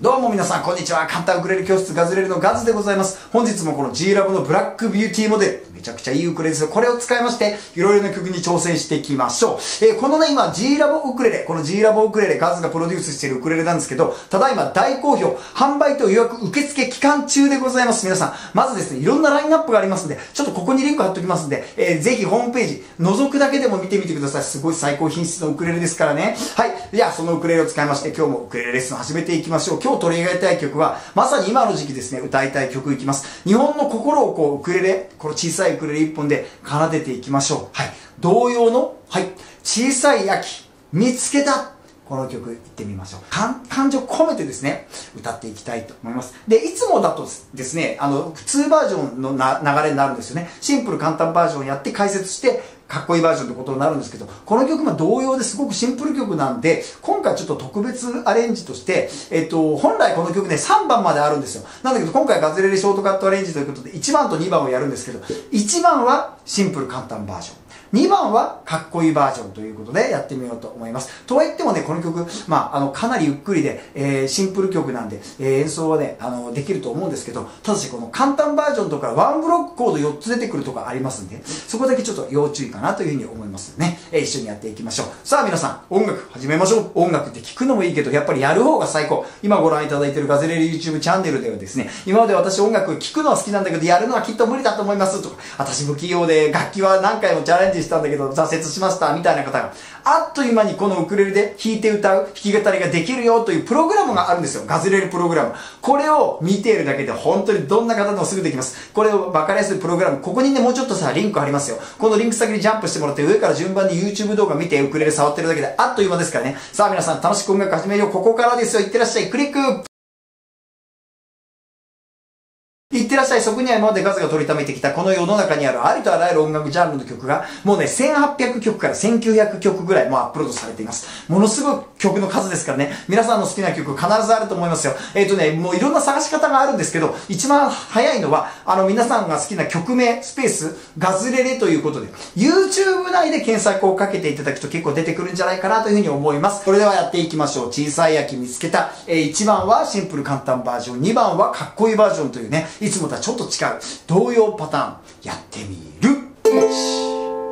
どうも皆さん、こんにちは。簡単ウクレレ教室ガズレレのガズでございます。本日もこの G ラボのブラックビューティーモデル、めちゃくちゃいいウクレレですよ。これを使いまして、いろいろな曲に挑戦していきましょう。えーこのね、今 G ラボウクレレ、この G ラボウクレレ、ガズがプロデュースしているウクレレなんですけど、ただいま大好評、販売と予約受付期間中でございます。皆さん、まずですね、いろんなラインナップがありますんで、ちょっとここにリンク貼っておきますんで、えーぜひホームページ、覗くだけでも見てみてください。すごい最高品質のウクレレですからね。はい。じゃあ、そのウクレレを使いまして、今日もウクレレレッスン始めていきましょう。今日取り上げたい曲は、まさに今の時期ですね、歌いたい曲いきます。日本の心をこう、ウクレレ、この小さいウクレレ一本で奏でていきましょう。はい。同様の、はい。小さい秋、見つけた。この曲いってみましょう。感感情込めてですね、歌っていきたいと思います。で、いつもだとですね、あの、普通バージョンのな流れになるんですよね。シンプル簡単バージョンやって解説して、かっこいいバージョンってことになるんですけど、この曲も同様ですごくシンプル曲なんで、今回ちょっと特別アレンジとして、えっと、本来この曲ね、3番まであるんですよ。なんだけど、今回ガズレレショートカットアレンジということで、1番と2番をやるんですけど、1番はシンプル簡単バージョン。2番はかっこいいバージョンということでやってみようと思います。とは言ってもね、この曲、まあ、あの、かなりゆっくりで、えーシンプル曲なんで、えー演奏はね、あの、できると思うんですけど、ただしこの簡単バージョンとかワンブロックコード4つ出てくるとかありますんで、そこだけちょっと要注意かなというふうに思いますね。えー一緒にやっていきましょう。さあ皆さん、音楽始めましょう。音楽って聞くのもいいけど、やっぱりやる方が最高。今ご覧いただいてるガズレレ YouTube チャンネルではですね、今まで私音楽聞くのは好きなんだけど、やるのはきっと無理だと思いますとか、私不器用で楽器は何回もチャレンジしたんだけど、挫折しましたみたいな方が、あっという間にこのウクレレで弾いて歌う、弾き語りができるよというプログラムがあるんですよ。ガズレレプログラム。これを見ているだけで本当にどんな方でもすぐできます。これを分かりやすいプログラム。ここにね、もうちょっとさ、リンクありますよ。このリンク先にジャンプしてもらって、上から順番に YouTube 動画見てウクレレ触ってるだけであっという間ですからね。さあ皆さん楽しく音楽始めよう。ここからですよ。いってらっしゃい。クリックいってらっしゃい。そこには今までガズが取りためてきたこの世の中にあるありとあらゆる音楽ジャンルの曲がもうね、1800曲から1900曲ぐらいもうアップロードされています。ものすごい曲の数ですからね、皆さんの好きな曲必ずあると思いますよ。えっ、とね、もういろんな探し方があるんですけど、一番早いのは、あの皆さんが好きな曲名、スペース、ガズレレということで、YouTube 内で検索をかけていただくと結構出てくるんじゃないかなというふうに思います。それではやっていきましょう。小さい秋見つけた。えー1番はシンプル簡単バージョン、2番はかっこいいバージョンというね、いつもとはちょっと違う。同様パターン。やってみる。1、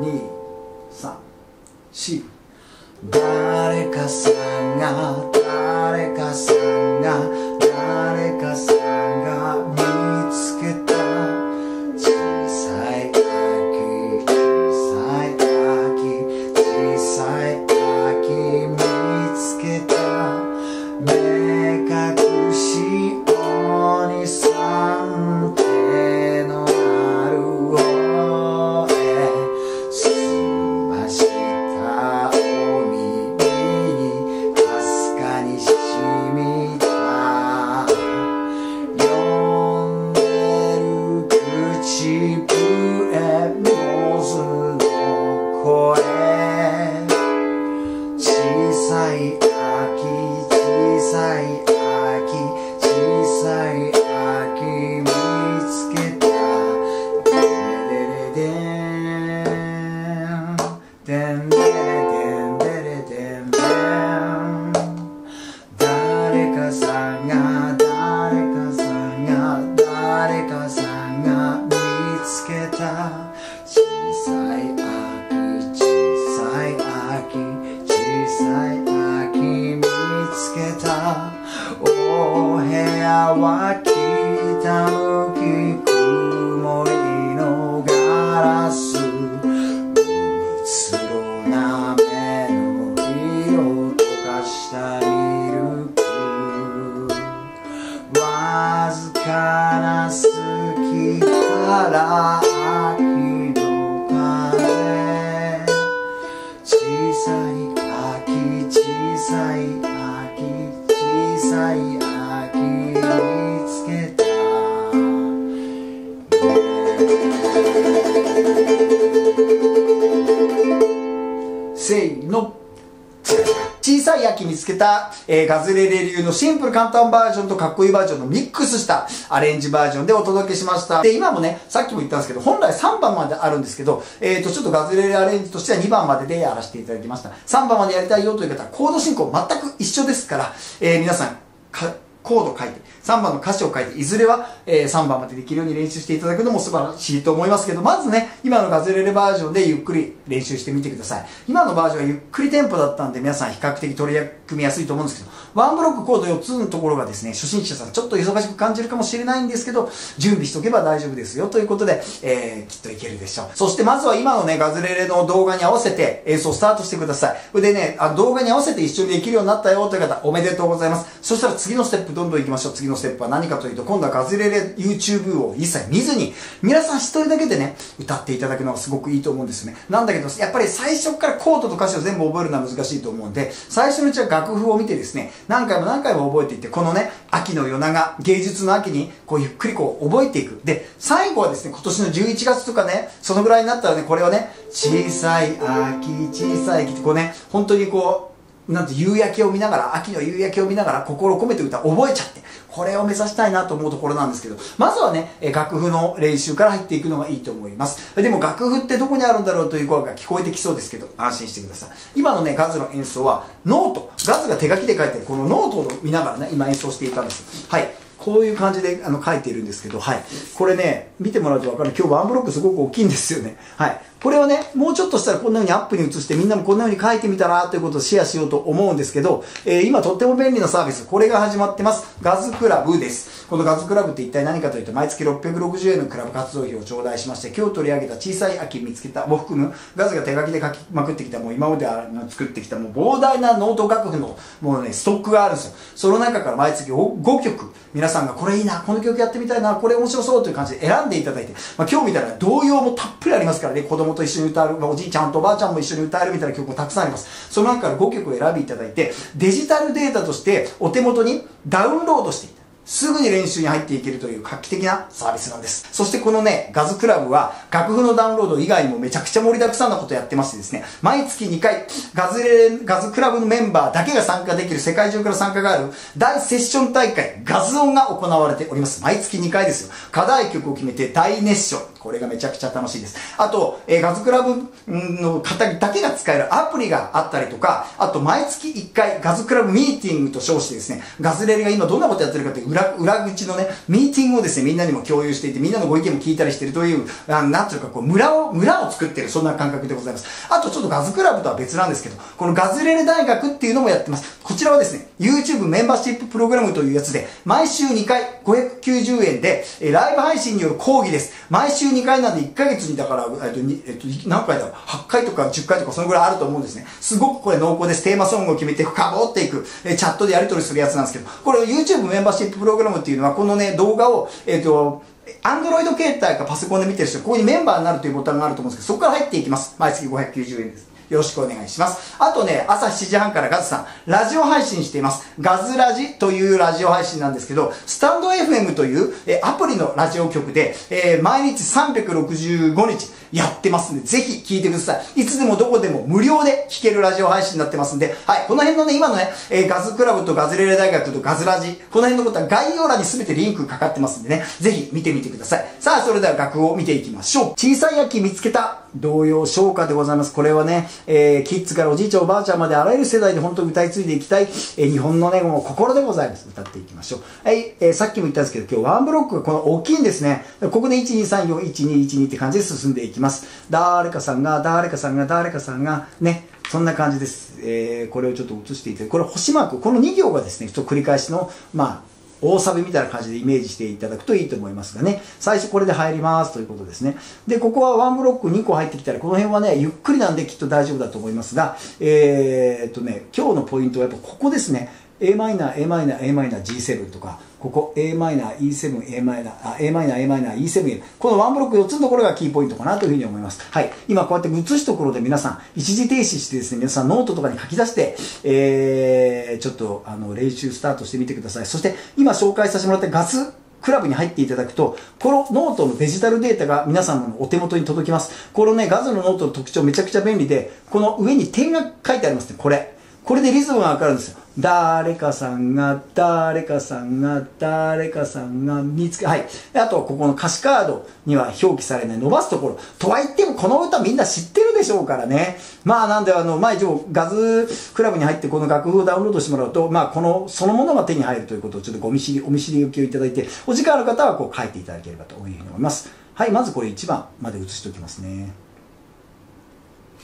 2、3、4誰かさんが誰かさんが誰かさんが小さい秋見つけた。お部屋はつけた、えーガズレレ流のシンプル簡単バージョンとかっこいいバージョンのミックスしたアレンジバージョンでお届けしました。で、今もね、さっきも言ったんですけど、本来3番まであるんですけど、えっ、と、ちょっとガズレレアレンジとしては2番まででやらせていただきました。3番までやりたいよという方は、コード進行全く一緒ですから、えー皆さん、かコード書いて、3番の歌詞を書いて、いずれは、えー、3番までできるように練習していただくのも素晴らしいと思いますけど、まずね、今のガズレレバージョンでゆっくり練習してみてください。今のバージョンはゆっくりテンポだったんで、皆さん比較的取り組みやすいと思うんですけど、ワンブロックコード4つのところがですね、初心者さんちょっと忙しく感じるかもしれないんですけど、準備しとけば大丈夫ですよということで、えー、きっといけるでしょう。そしてまずは今のね、ガズレレの動画に合わせて演奏スタートしてください。それでね、あ動画に合わせて一緒にできるようになったよという方、おめでとうございます。そしたら次のステップどんどん行きましょう。次のステップは何かというと、今度はガズレレ YouTube を一切見ずに、皆さん一人だけでね、歌っていただくのがすごくいいと思うんですね。なんだけど、やっぱり最初からコードと歌詞を全部覚えるのは難しいと思うんで、最初のうちは楽譜を見てですね、何回も何回も覚えていって、このね、秋の夜長、芸術の秋に、こうゆっくりこう覚えていく。で、最後はですね、今年の11月とかね、そのぐらいになったらね、これをね、小さい秋、小さい秋ってこうね、本当にこう、なんて夕焼けを見ながら、秋の夕焼けを見ながら心を込めて歌覚えちゃって、これを目指したいなと思うところなんですけど、まずはね、え楽譜の練習から入っていくのがいいと思います。でも楽譜ってどこにあるんだろうという声が聞こえてきそうですけど、安心してください。今のね、ガズの演奏は、ノート、ガズが手書きで書いてるこのノートを見ながらね、今演奏していたんです。はい。こういう感じであの書いているんですけど、はい。これね、見てもらうと分かる。今日ワンブロックすごく大きいんですよね。はい。これをね、もうちょっとしたらこんな風にアップに映してみんなもこんな風に書いてみたらということをシェアしようと思うんですけど、えー、今とっても便利なサービス、これが始まってます。ガズクラブです。このガズクラブって一体何かというと、毎月660円のクラブ活動費を頂戴しまして、今日取り上げた小さい秋見つけたを含む、ガズが手書きで書きまくってきた、もう今まで作ってきたもう膨大なノート楽譜のもうね、ストックがあるんですよ。その中から毎月5曲、皆さんがこれいいな、この曲やってみたいな、これ面白そうという感じで選んでいただいて、まあ、今日みたいな童謡もたっぷりありますからね、子供と一緒に歌う、おじいちゃんとおばあちゃんも一緒に歌えるみたいな曲もたくさんあります。その中から5曲を選びいただいて、デジタルデータとしてお手元にダウンロードしていた。すぐに練習に入っていけるという画期的なサービスなんです。そしてこのね、ガズクラブは楽譜のダウンロード以外にもめちゃくちゃ盛りだくさんなことやってましてですね、毎月2回ガズレガズクラブのメンバーだけが参加できる世界中から参加がある大セッション大会ガズオンが行われております。毎月2回ですよ。課題曲を決めて大熱唱。これがめちゃくちゃ楽しいです。あと、えー、ガズクラブの方だけが使えるアプリがあったりとか、あと毎月1回ガズクラブミーティングと称してですね、ガズレレが今どんなことやってるかって裏裏口のね、ミーティングをですね、みんなにも共有していて、みんなのご意見も聞いたりしてるという、あなんていうか、こう、村を、村を作ってる、そんな感覚でございます。あとちょっとガズクラブとは別なんですけど、このガズレレ大学っていうのもやってます。こちらはですね、YouTube メンバーシッププログラムというやつで、毎週2回590円で、えライブ配信による講義です。毎週2回なんで1ヶ月にだから、えっと、えっと、何回だろう ?8 回とか10回とかそのぐらいあると思うんですね。すごくこれ濃厚です。テーマソングを決めて深掘っていく、えチャットでやり取りするやつなんですけど、これ YouTube メンバーシッププログラムっていうのは、このね、動画を、えっと、アンドロイド携帯かパソコンで見てる人、ここにメンバーになるというボタンがあると思うんですけど、そこから入っていきます。毎月590円です。よろしくお願いします。あとね、朝7時半からガズさん、ラジオ配信しています。ガズラジというラジオ配信なんですけど、スタンド FM という、えアプリのラジオ局で、えー、毎日365日やってますんで、ぜひ聞いてください。いつでもどこでも無料で聞けるラジオ配信になってますんで、はい、この辺のね、今のね、えー、ガズクラブとガズレレ大学とガズラジ、この辺のことは概要欄に全てリンクかかってますんでね、ぜひ見てみてください。さあ、それでは楽譜を見ていきましょう。小さい秋見つけた童謡唱歌でございます。これはね、えー、キッズからおじいちゃんおばあちゃんまであらゆる世代で本当に歌い継いでいきたい、えー、日本のね、もう心でございます。歌っていきましょう。はい、えー、さっきも言ったんですけど、今日ワンブロックがこの大きいんですね。ここで1234121って感じで進んでいきます。誰かさんが、誰かさんが、誰かさんが、ね、そんな感じです。えー、これをちょっと映していて、これ星マーク、この2行がですね、ちょっと繰り返しの、まあ、大サビみたいな感じでイメージしていただくといいと思いますがね。最初これで入りますということですね。で、ここはワンブロック2個入ってきたら、この辺はね、ゆっくりなんできっと大丈夫だと思いますが、えー、っとね、今日のポイントはやっぱここですね。 A マイナー A マイナー A マイナー G7 とかここ A マイナー E7 A マイナー A マイナー A マイナー E7 このワンブロック4つのところがキーポイントかなというふうに思いますはい今こうやって映すところで皆さん一時停止してですね皆さんノートとかに書き出して、えー、ちょっとあの練習スタートしてみてくださいそして今紹介させてもらったガズクラブに入っていただくと、このノートのデジタルデータが皆さんのお手元に届きます。このね、ガズのノートの特徴めちゃくちゃ便利で、この上に点が書いてありますね、これ。これでリズムがわかるんですよ。誰かさんが、誰かさんが、誰かさんが見つけ、はい。あと、ここの歌詞カードには表記されない伸ばすところ。とは言っても、この歌みんな知ってるでしょうからね。まあなんであの、前一応ガズクラブに入ってこの楽譜をダウンロードしてもらうと、まあこの、そのものが手に入るということをちょっとご見知り、お見知りおきをいただいて、お時間ある方はこう書いていただければというふうに思います。はい、まずこれ1番まで移しておきますね。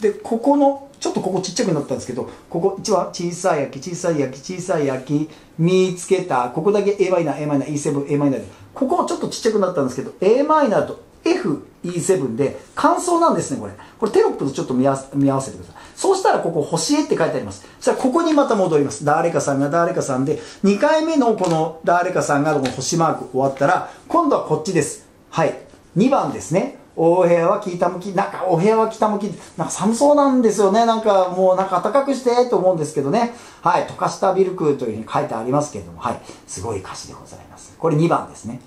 で、ここの、ちょっとここちっちゃくなったんですけど、ここ1番、小さい焼き、小さい焼き、小さい焼き、見つけた、ここだけ a マイナー、a マイナー、E7、a マイナーで、ここちょっとちっちゃくなったんですけど、a マイナーと F、E7 で、感想なんですね、これ。これテロップとちょっと見合わせてください。そうしたらここ、星絵って書いてあります。そしたらここにまた戻ります。誰かさんが誰かさんで、2回目のこの誰かさんがこの星マーク終わったら、今度はこっちです。はい。2番ですね。お部屋は北向き、なんかお部屋は北向き、なんか寒そうなんですよね。なんかもうなんか暖かくしてと思うんですけどね。はい、溶かしたビルクというふうに書いてありますけれども、はい、すごい歌詞でございます。これ2番ですね。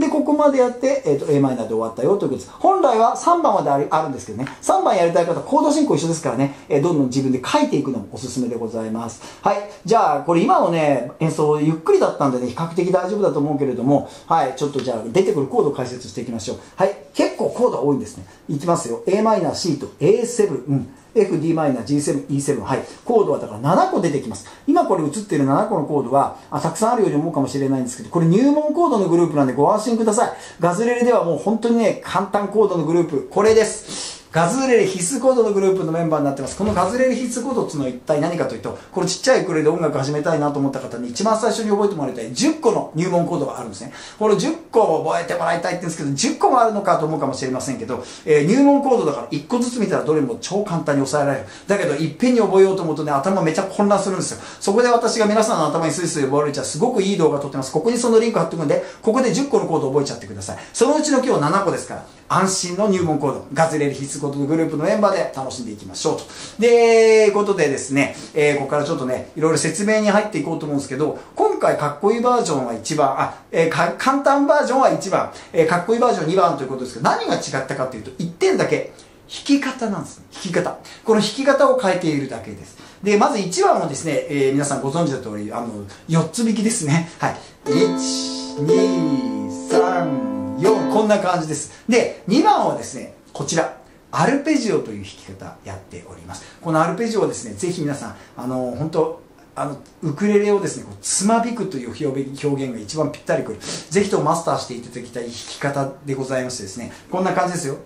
で、ここまでやって、えっ、ー、と、a マイナーで終わったよということです。本来は3番まであるんですけどね、3番やりたい方、コード進行一緒ですからね、えー、どんどん自分で書いていくのもおすすめでございます。はい。じゃあ、これ今のね、演奏ゆっくりだったんでね、比較的大丈夫だと思うけれども、はい、ちょっとじゃあ、出てくるコードを解説していきましょう。はい。結構コード多いんですね。いきますよ。a マイナー C と A7。うん。FDm、G7、E7、はい。コードはだから7個出てきます。今これ映ってる7個のコードは、あ、たくさんあるように思うかもしれないんですけど、これ入門コードのグループなんでご安心ください。ガズレレではもう本当にね、簡単コードのグループ、これです。ガズレレ必須コードのグループのメンバーになってます。このガズレレ必須コードっていうのは一体何かというと、このちっちゃいクレで音楽始めたいなと思った方に一番最初に覚えてもらいたい10個の入門コードがあるんですね。この10個を覚えてもらいたいって言うんですけど、10個もあるのかと思うかもしれませんけど、えー、入門コードだから1個ずつ見たらどれも超簡単に抑えられる。だけど、いっぺんに覚えようと思うとね、頭めちゃ混乱するんですよ。そこで私が皆さんの頭にスイスイ覚えられちゃう、すごくいい動画撮ってます。ここにそのリンク貼っておくんで、ここで10個のコード覚えちゃってください。そのうちの今日7個ですから、安心の入門コード、ガズレレ必須コードのグループのメンバーで楽しんでいきましょうと。で、いうことでですね、えー、ここからちょっとね、いろいろ説明に入っていこうと思うんですけど、今回かっこいいバージョンは1番、あ、えー、簡単バージョンは1番、えー、かっこいいバージョン2番ということですけど、何が違ったかというと、1点だけ、弾き方なんですね。弾き方。この弾き方を変えているだけです。で、まず1番はですね、えー、皆さんご存知の通り、あの、4つ弾きですね。はい。1、2、3、4こんな感じです。で2番はですねこちらアルペジオという弾き方やっております。このアルペジオをですねぜひ皆さんあの本当あのウクレレをですねつまびくという表現が一番ぴったりくる。ぜひともマスターしていただきたい弾き方でございましてですねこんな感じですよ。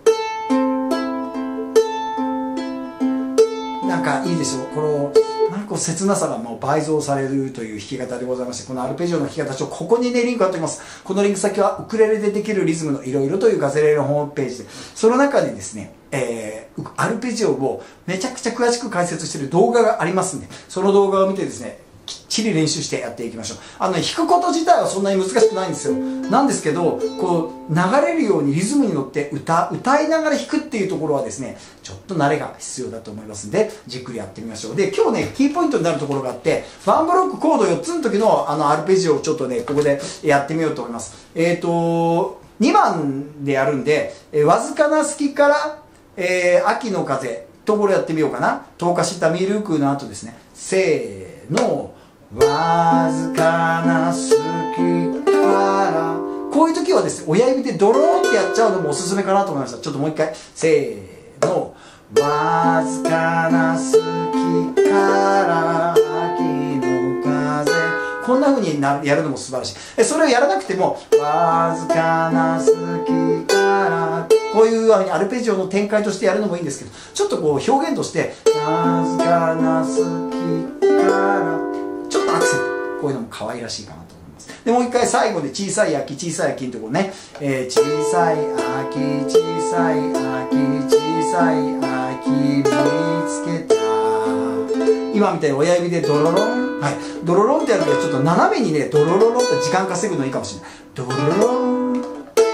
なんかいいでしょうこのなんかこう切なさがもう倍増されるという弾き方でございましてこのアルペジオの弾き方ちょここにねリンク貼っております。このリンク先はウクレレでできるリズムのいろいろというガゼレレのホームページでその中にですねえー、アルペジオをめちゃくちゃ詳しく解説している動画がありますんでその動画を見てですねっちり練習してやっていきましょう。あの、ね、弾くこと自体はそんなに難しくないんですよ。なんですけどこう流れるようにリズムに乗って歌歌いながら弾くっていうところはですねちょっと慣れが必要だと思いますんでじっくりやってみましょう。で今日ねキーポイントになるところがあってワンブロックコード4つの時のあのアルペジオをちょっとねここでやってみようと思います。えっ、ー、と2番でやるんで、えー、わずかな隙から、えー、秋の風ところやってみようかな。とかしたミルクの後ですね。せーの。わずかな好きからこういう時はですね親指でドローンってやっちゃうのもおすすめかなと思いました。ちょっともう一回せーのわずかな好きから秋の風こんな風になやるのも素晴らしいそれをやらなくてもわずかな好きからこういうアルペジオの展開としてやるのもいいんですけどちょっとこう表現としてわずかな隙からちょっとアクセントこういうのも可愛らしいかなと思います。でもう一回最後で小さい秋小さい秋のところね、えー、小さい秋小さい秋小さい秋見つけた。今みたいに親指でドロロン？はい。ドロロンってやるとちょっと斜めにねドロロロンって時間稼ぐのいいかもしれない。ドロロン。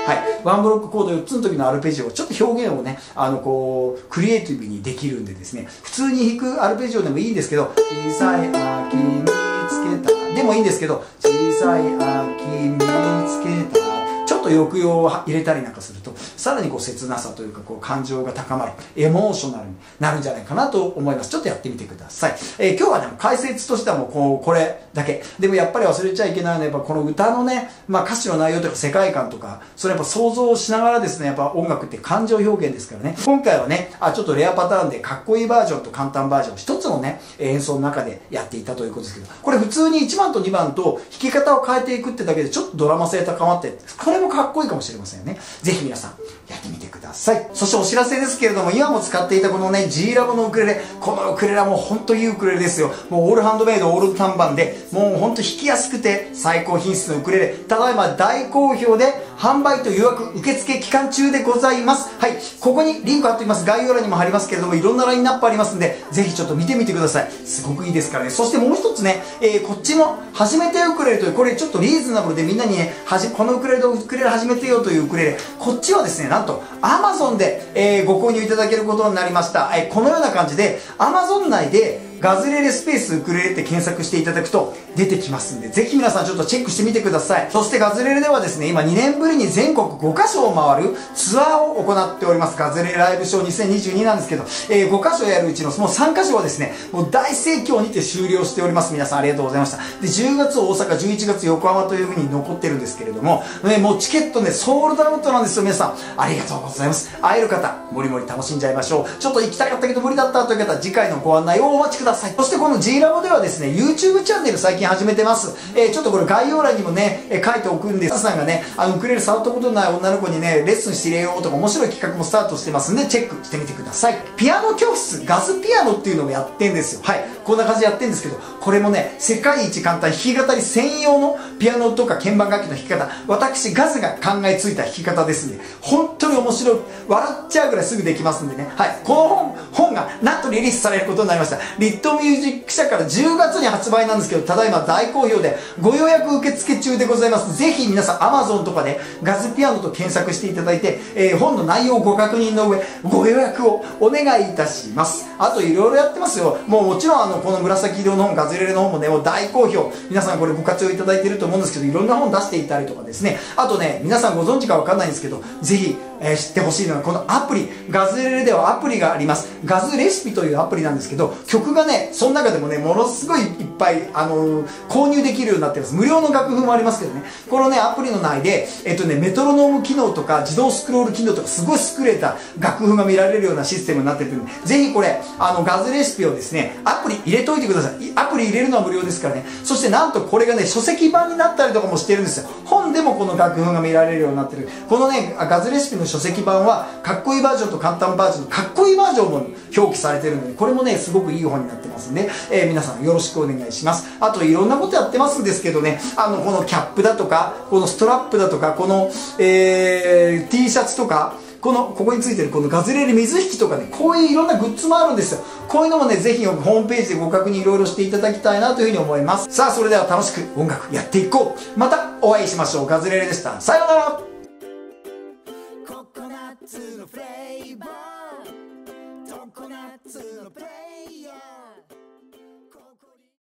はい、ワンブロックコード4つの時のアルペジオ。ちょっと表現をねあのこうクリエイティブにできるんでですね。普通に弾くアルペジオでもいいんですけど小さい秋見つけた。でもいいんですけど小さい秋見つけた。ちょっと抑揚を入れたりなんかするとさらにこう切なさというかこう感情が高まるエモーショナルになるんじゃないかなと思います。ちょっとやってみてください、えー、今日はね解説としてはもうこうこれだけ。でもやっぱり忘れちゃいけないのはやっぱこの歌のね、まあ、歌詞の内容とか世界観とかそれやっぱ想像しながらですねやっぱ音楽って感情表現ですからね。今回はねあちょっとレアパターンでかっこいいバージョンと簡単バージョン一つのね演奏の中でやっていたということですけどこれ普通に1番と2番と弾き方を変えていくってだけでちょっとドラマ性高まってこれもかっこいいかもしれませんよね。ぜひ皆さん。やってみてください。そしてお知らせですけれども今も使っていたこのね G ラボのウクレレこのウクレレはもう本当いいウクレレですよ。もうオールハンドメイドオール単板でもう本当弾きやすくて最高品質のウクレレ。ただいま大好評で販売と予約受付期間中でございます。はい。ここにリンク貼っておきます。概要欄にも貼りますけれどもいろんなラインナップありますんでぜひちょっと見てみてください。すごくいいですからね。そしてもう一つね、えー、こっちも初めてウクレレというこれちょっとリーズナブルでみんなにねはじこのウクレレとウクレレ始めてよというウクレレ。こっちはですねなんと Amazon で、えー、ご購入いただけることになりました、えー、このような感じで Amazon 内でガズレレスペースウクレレって検索していただくと出てきますんで、ぜひ皆さんちょっとチェックしてみてください。そしてガズレレではですね、今2年ぶりに全国5カ所を回るツアーを行っております。ガズレレライブショー2022なんですけど、えー、5カ所やるうちのその3カ所はですね、もう大盛況にて終了しております。皆さんありがとうございました。で、10月大阪、11月横浜というふうに残ってるんですけれども、ね、もうチケットね、ソールドアウトなんですよ、皆さん。ありがとうございます。会える方、もりもり楽しんじゃいましょう。ちょっと行きたかったけど無理だったという方、次回のご案内をお待ちください。そしてこの G ラボではですね、YouTube チャンネル最近始めてます。えー、ちょっとこれ概要欄にもね、えー、書いておくんで、皆さんがね、あの、ウクレレ触ったことない女の子にね、レッスンして入れようとか面白い企画もスタートしてますんで、チェックしてみてください。ピアノ教室、ガスピアノっていうのもやってんですよ。はい。こんな感じでやってんですけど、これもね、世界一簡単、弾き語り専用のピアノとか鍵盤楽器の弾き方、私、ガズが考えついた弾き方ですんで、本当に面白い、笑っちゃうぐらいすぐできますんでね。はい。この本、本がなんとリリースされることになりました。ットミュージック社から10月に発売なんですけど、ただいま大好評で、ご予約受付中でございます。ぜひ皆さん Amazon とかでガズピアノと検索していただいて、えー、本の内容をご確認の上、ご予約をお願いいたします。あといろいろやってますよ。もうもちろんあの、この紫色の本、ガズレレの本もね、もう大好評。皆さんこれご活用いただいていると思うんですけど、いろんな本出していたりとかですね。あとね、皆さんご存知かわかんないんですけど、ぜひ、えー、知ってほしいのはこのアプリ。ガズレレではアプリがあります。ガズレシピというアプリなんですけど、曲がね、その中でもね、ものすごいいっぱい、あのー、購入できるようになってます。無料の楽譜もありますけどね。このね、アプリの内で、えっとね、メトロノーム機能とか、自動スクロール機能とか、すごい優れた楽譜が見られるようなシステムになってるんで、ぜひこれ、あの、ガズレシピをですね、アプリ入れといてください。アプリ入れるのは無料ですからね。そしてなんとこれがね、書籍版になったりとかもしてるんですよ。本でもこの楽譜が見られるようになってる。このね、ガズレシピの書籍版は、かっこいいバージョンと簡単バージョンの、かっこいいバージョンも表記されてるので、これもね、すごくいい本になってますんで、えー、皆さんよろしくお願いします。あといろんなことやってますんですけどね、あの、このキャップだとか、このストラップだとか、この、えー、T シャツとか、この、ここについてるこのガズレレ水引きとかね、こういういろんなグッズもあるんですよ。こういうのもね、ぜひホームページでご確認いろいろしていただきたいなというふうに思います。さあ、それでは楽しく音楽やっていこう。またお会いしましょう。ガズレレでした。さようならツのフレーバー。ココナッツのフレーバー。